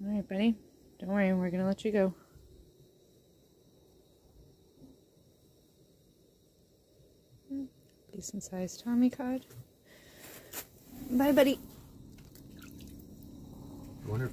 All right, buddy. Don't worry, we're going to let you go. Decent sized Tommy cod. Bye, buddy. Wonderful.